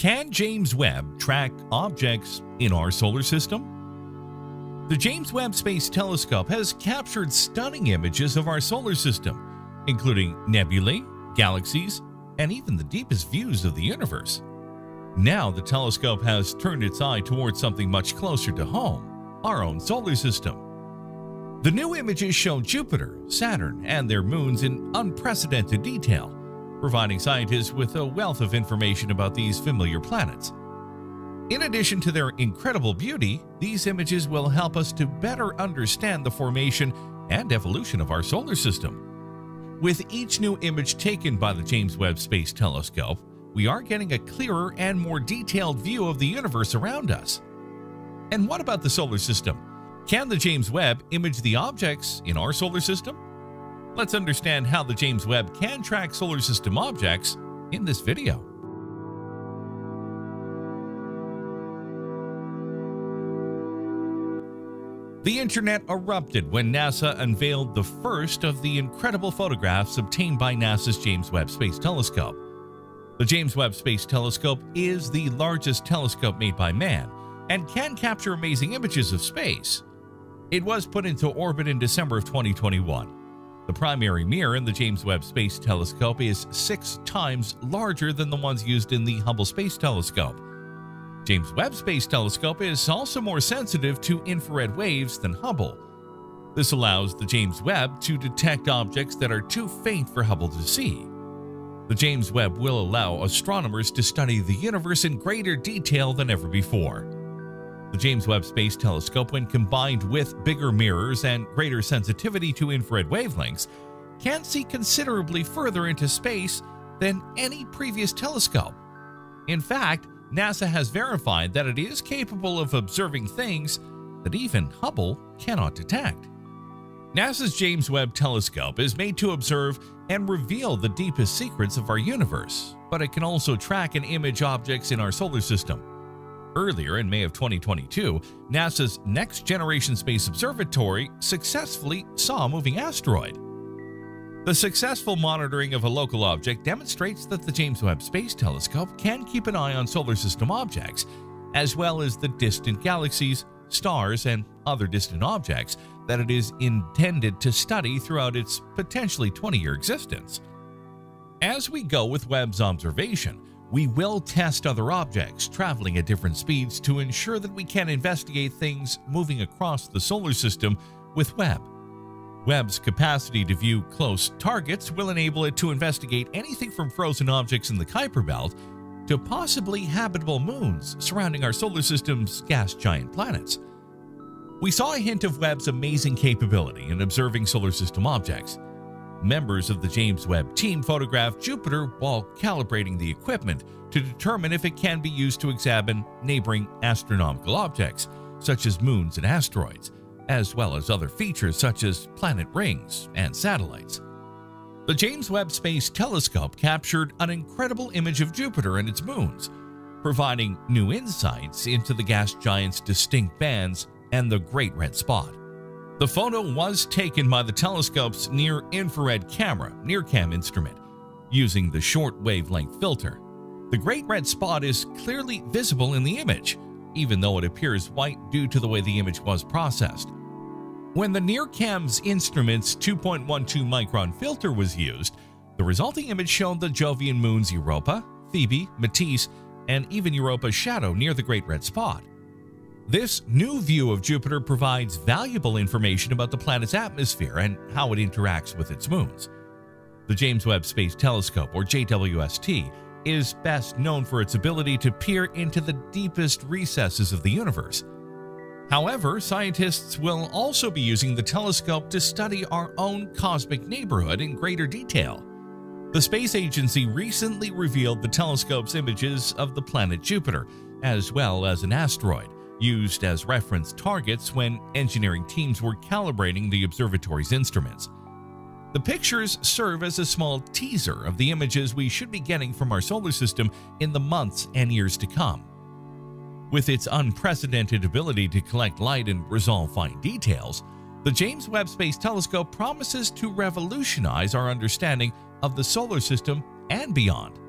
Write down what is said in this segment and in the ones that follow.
Can James Webb track objects in our solar system? The James Webb Space Telescope has captured stunning images of our solar system, including nebulae, galaxies, and even the deepest views of the universe. Now the telescope has turned its eye towards something much closer to home, our own solar system. The new images show Jupiter, Saturn, and their moons in unprecedented detail, providing scientists with a wealth of information about these familiar planets. In addition to their incredible beauty, these images will help us to better understand the formation and evolution of our solar system. With each new image taken by the James Webb Space Telescope, we are getting a clearer and more detailed view of the universe around us. And what about the solar system? Can the James Webb image the objects in our solar system? Let's understand how the James Webb can track solar system objects in this video. The internet erupted when NASA unveiled the first of the incredible photographs obtained by NASA's James Webb Space Telescope. The James Webb Space Telescope is the largest telescope made by man and can capture amazing images of space. It was put into orbit in December of 2021. The primary mirror in the James Webb Space Telescope is six times larger than the ones used in the Hubble Space Telescope. James Webb Space Telescope is also more sensitive to infrared waves than Hubble. This allows the James Webb to detect objects that are too faint for Hubble to see. The James Webb will allow astronomers to study the universe in greater detail than ever before. The James Webb Space Telescope, when combined with bigger mirrors and greater sensitivity to infrared wavelengths, can see considerably further into space than any previous telescope. In fact, NASA has verified that it is capable of observing things that even Hubble cannot detect. NASA's James Webb Telescope is made to observe and reveal the deepest secrets of our universe, but it can also track and image objects in our solar system. Earlier in May of 2022, NASA's Next Generation Space Observatory successfully saw a moving asteroid. The successful monitoring of a local object demonstrates that the James Webb Space Telescope can keep an eye on solar system objects, as well as the distant galaxies, stars, and other distant objects that it is intended to study throughout its potentially 20-year existence. As we go with Webb's observation, we will test other objects traveling at different speeds to ensure that we can investigate things moving across the solar system with Webb. Webb's capacity to view close targets will enable it to investigate anything from frozen objects in the Kuiper Belt to possibly habitable moons surrounding our solar system's gas giant planets. We saw a hint of Webb's amazing capability in observing solar system objects. Members of the James Webb team photographed Jupiter while calibrating the equipment to determine if it can be used to examine neighboring astronomical objects, such as moons and asteroids, as well as other features such as planet rings and satellites. The James Webb Space Telescope captured an incredible image of Jupiter and its moons, providing new insights into the gas giant's distinct bands and the Great Red Spot. The photo was taken by the telescope's near-infrared camera, NIRCam instrument, using the short wavelength filter. The Great Red Spot is clearly visible in the image, even though it appears white due to the way the image was processed. When the NIRCam's instrument's 2.12 micron filter was used, the resulting image showed the Jovian moons Europa, Thebe, Metis, and even Europa's shadow near the Great Red Spot. This new view of Jupiter provides valuable information about the planet's atmosphere and how it interacts with its moons. The James Webb Space Telescope, or JWST, is best known for its ability to peer into the deepest recesses of the universe. However, scientists will also be using the telescope to study our own cosmic neighborhood in greater detail. The space agency recently revealed the telescope's images of the planet Jupiter, as well as an asteroid, used as reference targets when engineering teams were calibrating the observatory's instruments. The pictures serve as a small teaser of the images we should be getting from our solar system in the months and years to come. With its unprecedented ability to collect light and resolve fine details, the James Webb Space Telescope promises to revolutionize our understanding of the solar system and beyond.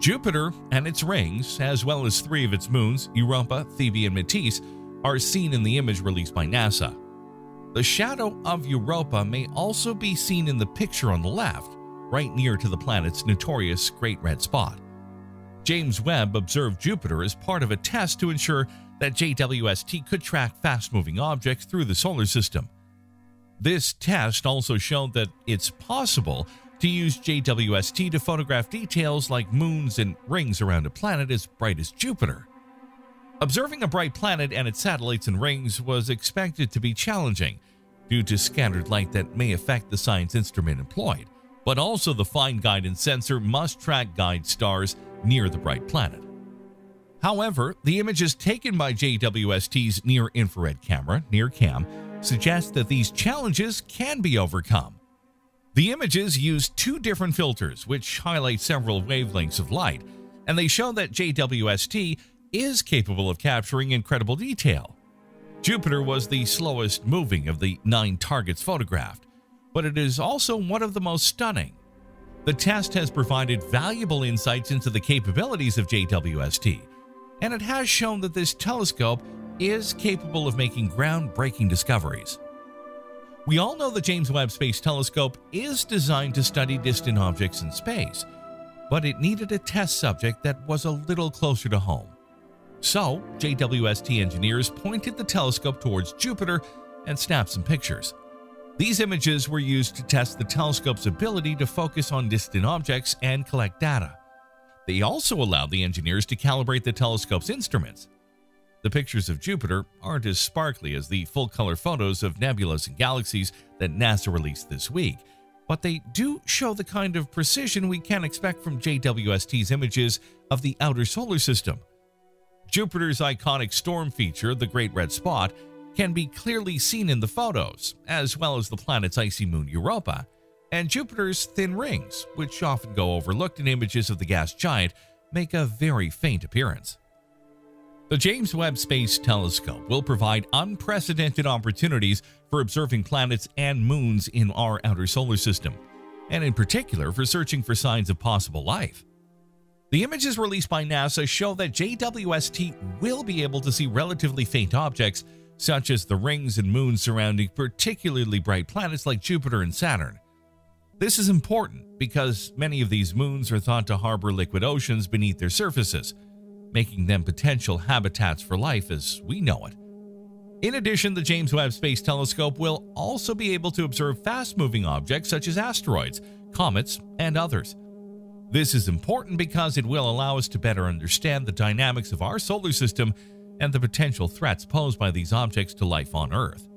Jupiter and its rings, as well as three of its moons, Europa, Thebe, and Metis, are seen in the image released by NASA. The shadow of Europa may also be seen in the picture on the left, right near to the planet's notorious Great Red Spot. James Webb observed Jupiter as part of a test to ensure that JWST could track fast-moving objects through the solar system. This test also showed that it's possible to use JWST to photograph details like moons and rings around a planet as bright as Jupiter. Observing a bright planet and its satellites and rings was expected to be challenging due to scattered light that may affect the science instrument employed, but also the fine guidance sensor must track guide stars near the bright planet. However, the images taken by JWST's near-infrared camera, NIRCam, suggest that these challenges can be overcome. The images use two different filters which highlight several wavelengths of light, and they show that JWST is capable of capturing incredible detail. Jupiter was the slowest moving of the nine targets photographed, but it is also one of the most stunning. The test has provided valuable insights into the capabilities of JWST, and it has shown that this telescope is capable of making groundbreaking discoveries. We all know the James Webb Space Telescope is designed to study distant objects in space, but it needed a test subject that was a little closer to home. So, JWST engineers pointed the telescope towards Jupiter and snapped some pictures. These images were used to test the telescope's ability to focus on distant objects and collect data. They also allowed the engineers to calibrate the telescope's instruments. The pictures of Jupiter aren't as sparkly as the full-color photos of nebulas and galaxies that NASA released this week, but they do show the kind of precision we can expect from JWST's images of the outer solar system. Jupiter's iconic storm feature, the Great Red Spot, can be clearly seen in the photos, as well as the planet's icy moon Europa, and Jupiter's thin rings, which often go overlooked in images of the gas giant, make a very faint appearance. The James Webb Space Telescope will provide unprecedented opportunities for observing planets and moons in our outer solar system, and in particular for searching for signs of possible life. The images released by NASA show that JWST will be able to see relatively faint objects such as the rings and moons surrounding particularly bright planets like Jupiter and Saturn. This is important because many of these moons are thought to harbor liquid oceans beneath their surfaces, making them potential habitats for life as we know it. In addition, the James Webb Space Telescope will also be able to observe fast-moving objects such as asteroids, comets, and others. This is important because it will allow us to better understand the dynamics of our solar system and the potential threats posed by these objects to life on Earth.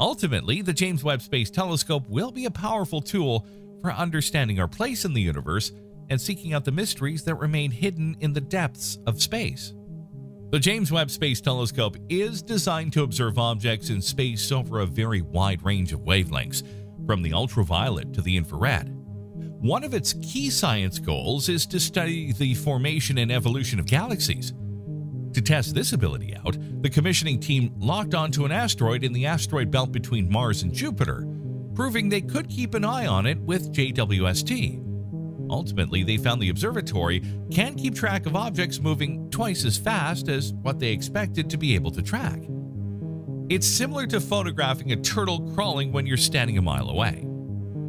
Ultimately, the James Webb Space Telescope will be a powerful tool for understanding our place in the universe and seeking out the mysteries that remain hidden in the depths of space. The James Webb Space Telescope is designed to observe objects in space over a very wide range of wavelengths, from the ultraviolet to the infrared. One of its key science goals is to study the formation and evolution of galaxies. To test this ability out, the commissioning team locked onto an asteroid in the asteroid belt between Mars and Jupiter, proving they could keep an eye on it with JWST. Ultimately, they found the observatory can keep track of objects moving twice as fast as what they expected to be able to track. It's similar to photographing a turtle crawling when you're standing a mile away.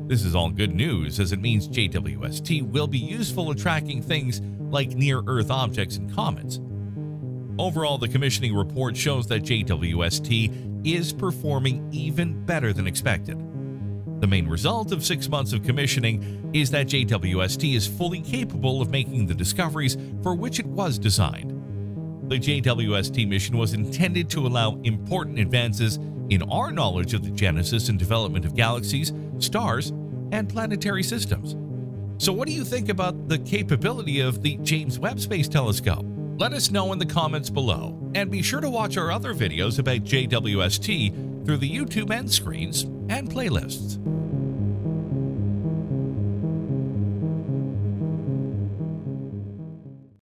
This is all good news as it means JWST will be useful at tracking things like near-Earth objects and comets. Overall, the commissioning report shows that JWST is performing even better than expected. The main result of six months of commissioning is that JWST is fully capable of making the discoveries for which it was designed. The JWST mission was intended to allow important advances in our knowledge of the genesis and development of galaxies, stars, and planetary systems. So what do you think about the capability of the James Webb Space Telescope? Let us know in the comments below, and be sure to watch our other videos about JWST through the YouTube end screens and playlists.